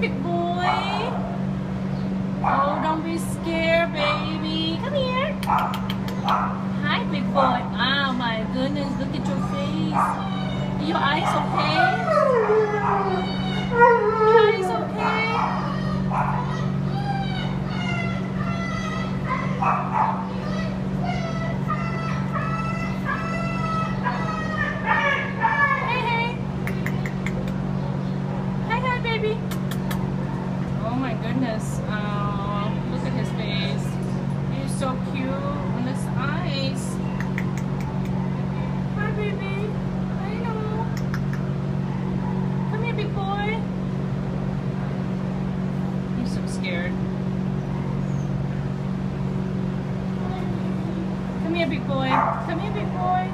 big boy. Oh, don't be scared, baby. Come here. Hi, big boy. Oh my goodness, look at your face. Your eyes okay? Your eyes okay? Hey, hey. Hi, hi, baby my goodness. Uh, look at his face. He's so cute on his eyes. Hi, baby. I know. Come here, big boy. I'm so scared. Come here, big boy. Come here, big boy.